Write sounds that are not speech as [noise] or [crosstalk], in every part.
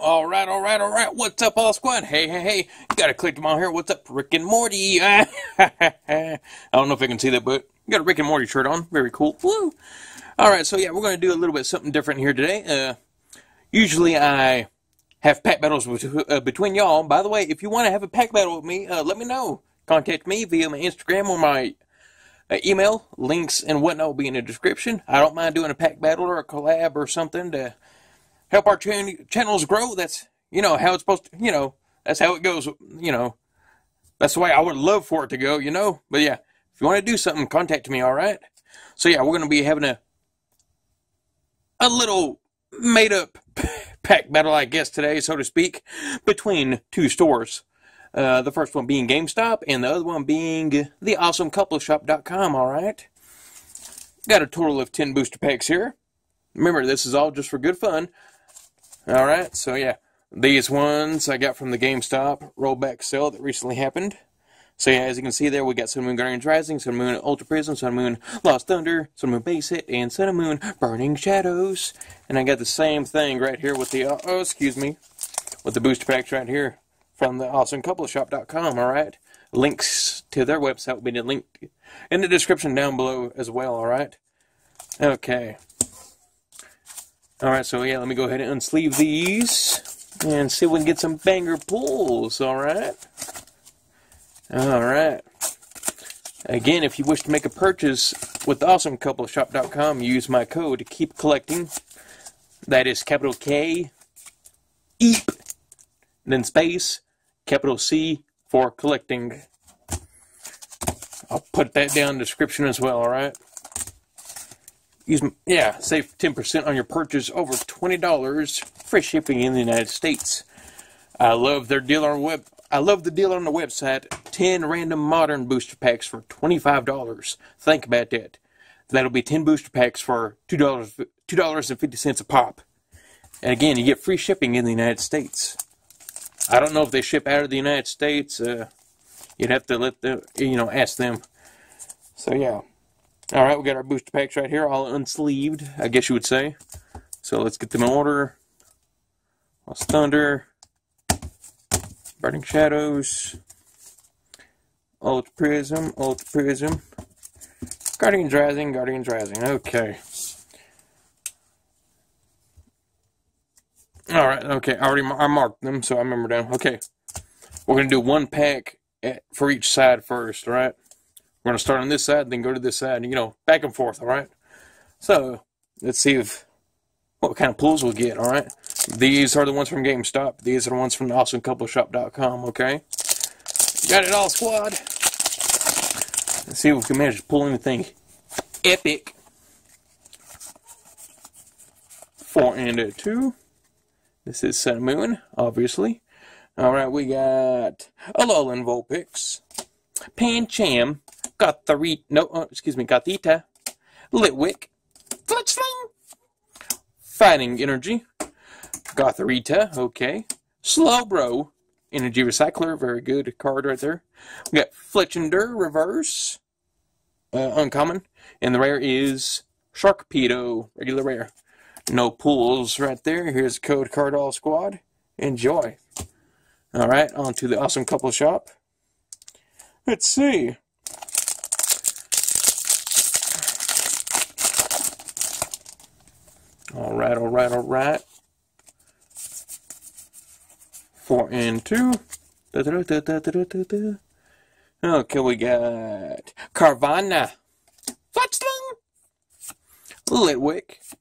All right, all right, all right. What's up, all squad? Hey, hey, hey! You gotta click them on here. What's up, Rick and Morty? [laughs] I don't know if I can see that, but you got a Rick and Morty shirt on. Very cool. Woo! All right, so yeah, we're gonna do a little bit something different here today. Uh, usually I have pack battles with, uh, between y'all. By the way, if you want to have a pack battle with me, uh, let me know. Contact me via my Instagram or my uh, email. Links and whatnot will be in the description. I don't mind doing a pack battle or a collab or something to help our chan- channels grow. That's you know how it's supposed to. You know that's how it goes. You know that's the way I would love for it to go. You know, but yeah, if you want to do something, contact me. All right. So yeah, we're gonna be having a a little made up pack battle, I guess today, so to speak, between two stores. Uh, the first one being GameStop, and the other one being theawesomecoupleshop.com. All right. Got a total of 10 booster packs here. Remember, this is all just for good fun. All right, so yeah, these ones I got from the GameStop rollback sale that recently happened. So yeah, as you can see there, we got Sun Moon Guardians Rising, Sun Moon Ultra Prism, Sun Moon Lost Thunder, Sun Moon Base Set, and Sun Moon Burning Shadows. And I got the same thing right here with the, uh, oh, excuse me, with the booster packs right here from the awesomecoupleshop.com, all right? Links to their website will be linked in the description down below as well, all right? Okay. All right, so yeah, let me go ahead and unsleeve these and see if we can get some banger pulls, all right? All right. Again, if you wish to make a purchase with awesomecoupleshop.com, use my code to keep collecting. That is capital K EEP then space capital C for collecting. I'll put that down in the description as well, all right? Use yeah, save 10% on your purchase over $20 free shipping in the United States. I love their deal on web I love the deal on the website. 10 random modern booster packs for $25. Think about that. That'll be 10 booster packs for $2 $2.50 a pop. And again, you get free shipping in the United States. I don't know if they ship out of the United States. Uh, you'd have to let the you know ask them. So yeah. All right, we got our booster packs right here, all unsleeved, I guess you would say. So let's get them in order. Lost Thunder, Burning Shadows, Ultra Prism, Ultra Prism, Guardians Rising, Guardians Rising. Okay. All right. Okay. I already I marked them, so I remember them. Okay. We're gonna do one pack at, for each side first. All right. We're gonna start on this side, then go to this side. And, you know, back and forth. All right. So let's see if what kind of pulls we'll get. All right. These are the ones from GameStop. These are the ones from AwesomeCoupleshop.com. Okay. Got it all, squad. Let's see if we can manage to pull anything epic. Four and a two. This is Sun Moon, obviously. Alright, we got Alolan Vulpix, Pancham, Gothari, no, uh, excuse me, Gothita, Litwick, Fletchling, Fighting Energy, Gothorita, okay, Slowbro, Energy Recycler, very good card right there. We got Fletchinder, Reverse, uh, Uncommon, and the rare is Sharkpedo, regular rare. No pools right there. Here's code card all squad. Enjoy. All right, on to the awesome couple shop. Let's see. All right, all right, all right. Four and two. Da, da, da. Okay, we got Carvanha, Fletchling, Litwick,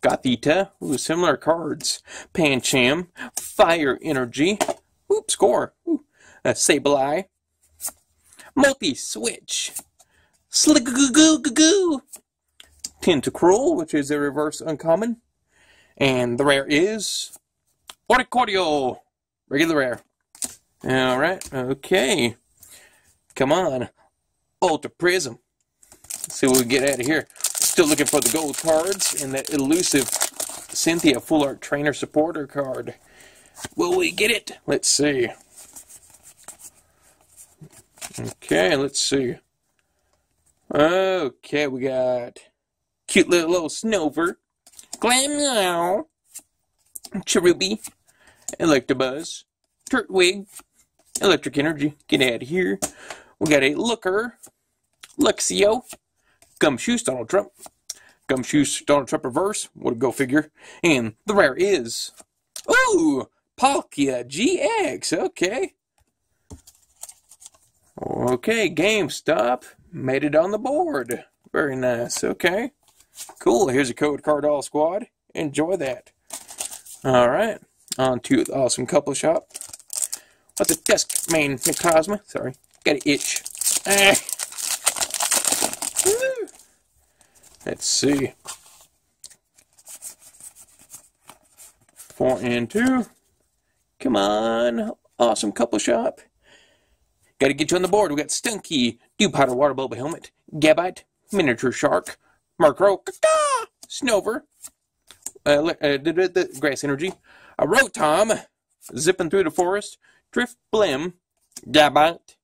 Gothita, ooh, similar cards. Pancham, Fire Energy, oop, score, ooh, uh, Sableye, Multi Switch, Sliggoo Tentacruel, which is a reverse uncommon, and the rare is Oricorio, regular rare. All right, okay, come on, Ultra Prism. Let's see what we get out of here. Still looking for the gold cards and that elusive Cynthia Full Art Trainer Supporter card. Will we get it? Let's see. Okay, let's see. Okay, we got cute little, little Snover, Glameow, Cherubi, Electabuzz, Turtwig, Electric Energy, get out of here. We got a Looker, Luxio, Gumshoos, Donald Trump, Gumshoos, Donald Trump reverse, what a go figure. And the rare is, ooh, Palkia GX, okay. Okay, GameStop made it on the board. Very nice. Okay. Cool. Here's a code card all squad. Enjoy that. All right. On to the awesome couple shop. What's the desk main Cosma? Sorry. Got an itch. Ah. Let's see. Four and two. Come on. Awesome couple shop. Got to get you on the board. We got Stunky, Dewpider Water Bulb Helmet, Gabite, Miniature Shark, Murkrow, Snover, uh, uh, Grass Energy, a Rotom, Zipping Through the Forest, Drift Blim, Gabite,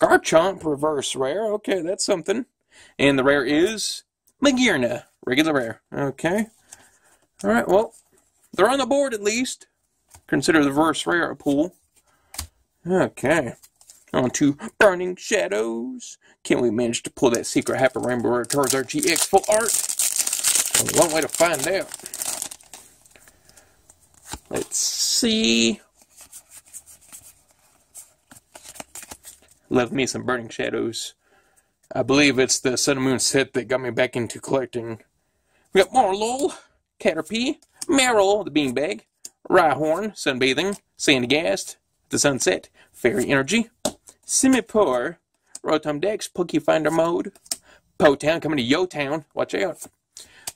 Garchomp Reverse Rare. Okay, that's something. And the rare is Magearna, regular rare. Okay. All right, well, they're on the board at least. Consider the reverse rare a pool. Okay. On to Burning Shadows. Can we manage to pull that secret Hyper Rainbow Charizard GX full art? One way to find out. Let's see. Love me some Burning Shadows. I believe it's the Sun and Moon set that got me back into collecting. We got Marlowe, Caterpie, Marill, the Beanbag, Rhyhorn, Sunbathing, Sandygast, the Sunset, Fairy Energy, Simipour, Rotom Dex, Pokefinder mode, Po Town coming to Yo Town, watch out.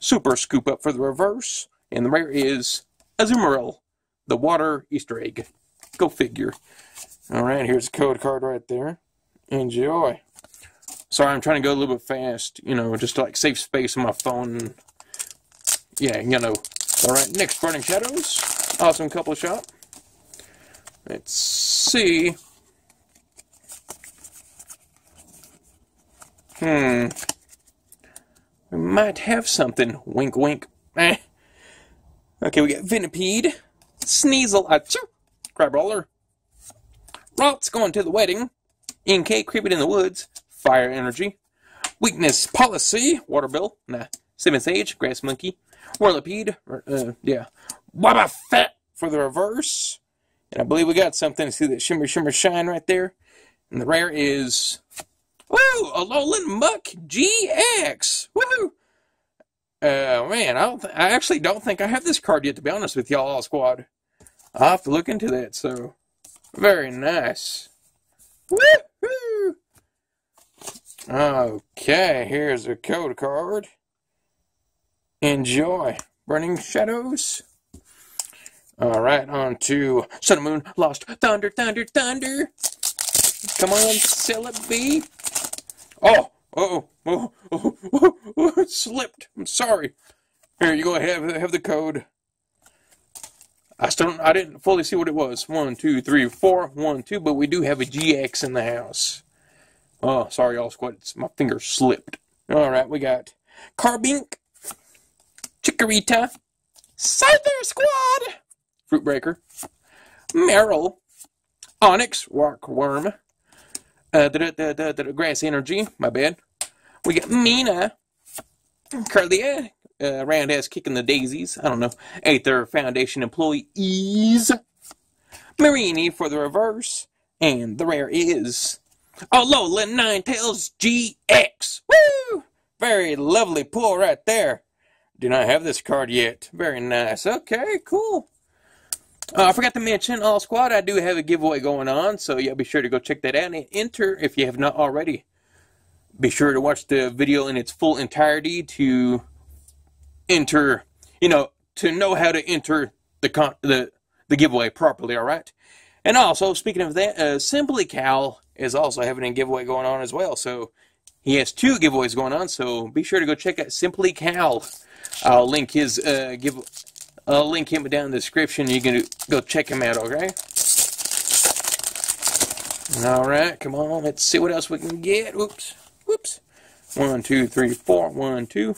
Super Scoop Up for the reverse, and the rare is Azumarill, the water Easter egg. Go figure. Alright, here's a code card right there. Enjoy. Sorry, I'm trying to go a little bit fast, you know, just to like save space on my phone. Yeah, you know. Alright, next Burning Shadows. Awesome couple shot. Let's see. Hmm. We might have something. Wink, wink. Eh. Okay, we got Venipede, Sneasel, achoo, Crabrawler, Rot's going to the wedding, NK creeping in the woods, Fire Energy, Weakness Policy, Water Bill, nah, Seventh Age, Grass Monkey, Whirlipede, uh, yeah, Wabba Fat for the reverse, and I believe we got something. To see that shimmer, shimmer, shine right there? And the rare is Woo! Alolan Muk GX! Woo! Uh, man, I. Th- I actually don't think I have this card yet. To be honest with y'all, all squad. I'll have to look into that. So, very nice. Woo! Okay, here's a code card. Enjoy. Burning Shadows. All right, on to Sun and Moon, Lost Thunder, Thunder, Thunder. Come on, Celebi. Oh, oh, oh, oh, oh, oh, it slipped. I'm sorry. Here, you go ahead, have, have the code. I still, I didn't fully see what it was. One, two, three, four, one, two, but we do have a GX in the house. Oh, sorry, all squad. My finger slipped. All right, we got Carbink, Chikorita, Scyther Squad, Fruit Breaker, Marill, Onix, Rockworm, uh, the, the, the, the, grass energy, my bad. We got Mina, Carlia, uh, round ass kicking the daisies. I don't know. Aether Foundation employees. Mareanie for the reverse. And the rare is Alolan Ninetales GX. Woo! Very lovely pull right there. Do not have this card yet. Very nice. Okay, cool. Uh, I forgot to mention, All Squad, I do have a giveaway going on, so yeah, be sure to go check that out and enter if you have not already. Be sure to watch the video in its full entirety to enter, you know, to know how to enter the con- the the giveaway properly. All right. And also, speaking of that, uh, Simply Cal is also having a giveaway going on as well. So he has two giveaways going on. So be sure to go check out Simply Cal. I'll link his uh, give I'll link him down in the description. You can go check him out, okay? All right, come on. Let's see what else we can get. Whoops. Whoops. One, two, three, four. One, two.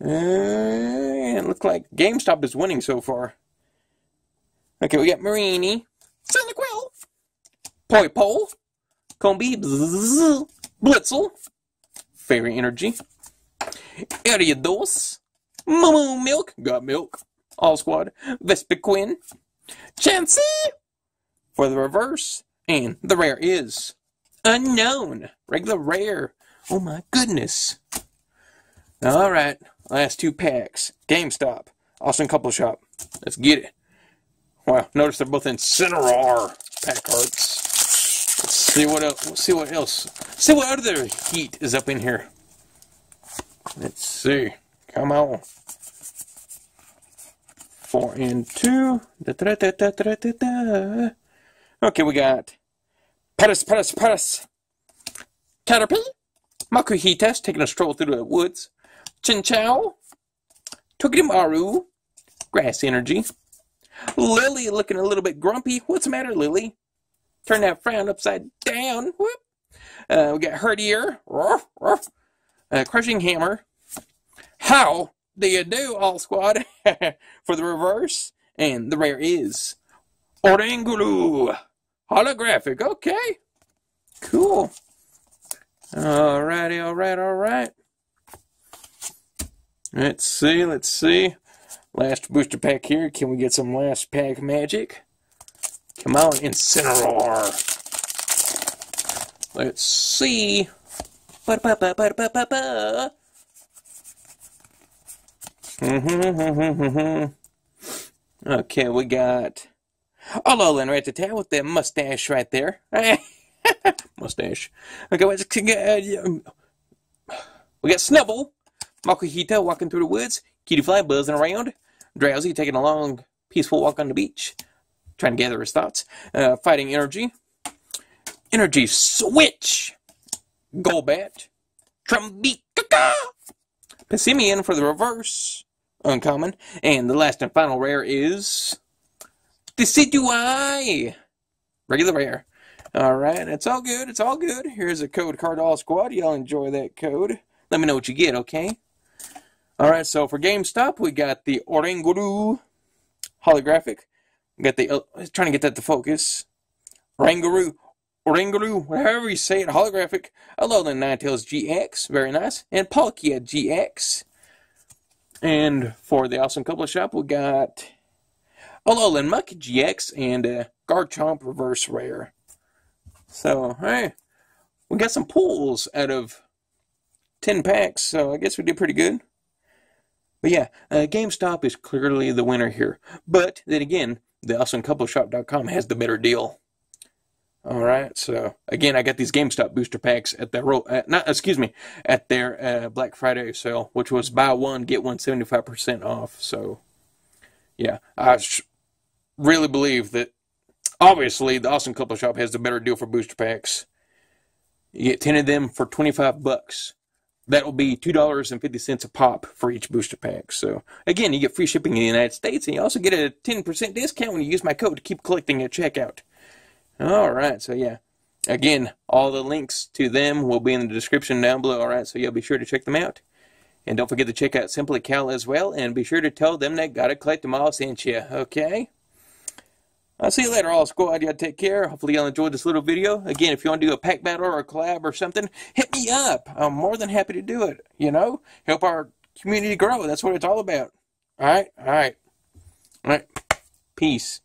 And look like GameStop is winning so far. Okay, we got Mareanie, Cyndaquil, Poi Pole, Combee, Blitzle, Fairy Energy, Ariados, Moo Milk, got milk, All Squad, Vespiquen, Chansey, for the reverse, and the rare is unknown, regular rare. Oh my goodness. All right, last two packs. GameStop, Awesome Couple Shop. Let's get it. Wow, notice they're both Incineroar pack arts. Let's see what else. Let's see what else. See what other heat is up in here. Let's see. Come on. Four and two. Da, da, da. Okay, we got Paris, Paris, Paris. Caterpie. Makuhitas taking a stroll through the woods. Chinchou. Togedemaru. Grass Energy. Lillie looking a little bit grumpy. What's the matter, Lillie? Turn that frown upside down. Whoop. Uh, we got Herdier. Ruff, ruff. Uh, Crushing Hammer. How you do, All Squad? [laughs] For the reverse. And the rare is Oranguru. Holographic. Okay. Cool. Alrighty, alright, alright. Let's see, let's see. Last booster pack here. Can we get some last pack magic? Come on, Incineroar. Let's see. Ba-ba-ba-ba-ba-ba-ba. Mm-hmm. Mm-hmm, mm-hmm, mm-hmm, okay, we got Alolan right there with that mustache right there. [laughs] mustache. Okay, uh, um, we got Snubbull, Makuhita walking through the woods, Cutiefly buzzing around, Drowzee taking a long, peaceful walk on the beach, trying to gather his thoughts, uh, fighting energy, energy switch, Golbat, Trumbika, Passimian for the reverse, uncommon, and the last and final rare is Decidueye, regular rare. All right, it's all good. It's all good. Here's a code card, all squad. Y'all enjoy that code. Let me know what you get, okay? All right, so for GameStop, we got the Oranguru holographic. We got the, uh, trying to get that to focus. Oranguru, Oranguru, however you say it, holographic. Alolan Ninetales GX, very nice. And Palkia GX. And for the Awesome Couple Shop, we got Alolan Muk GX and uh, Garchomp Reverse Rare. So, hey, we got some pulls out of 10 packs, so I guess we did pretty good. But yeah, uh, GameStop is clearly the winner here. But then again, the AwesomeCoupleshop.com has the better deal. All right, so again, I got these GameStop booster packs at their uh, not excuse me at their uh, Black Friday sale, which was buy one get one seventy five percent off. So yeah, I really believe that obviously the Awesome Couple Shop has the better deal for booster packs. You get ten of them for twenty five bucks. That will be two dollars and fifty cents a pop for each booster pack. So again, you get free shipping in the United States, and you also get a ten percent discount when you use my code to keep collecting at checkout. All right, so yeah. Again, all the links to them will be in the description down below, all right? So you'll be sure to check them out. And don't forget to check out Simply Cal as well, and be sure to tell them that Gotta Collect Them All sent you, okay? I'll see you later, all squad. Y'all take care. Hopefully, y'all enjoyed this little video. Again, if you want to do a pack battle or a collab or something, hit me up. I'm more than happy to do it. You know, help our community grow. That's what it's all about. All right, all right, all right. Peace.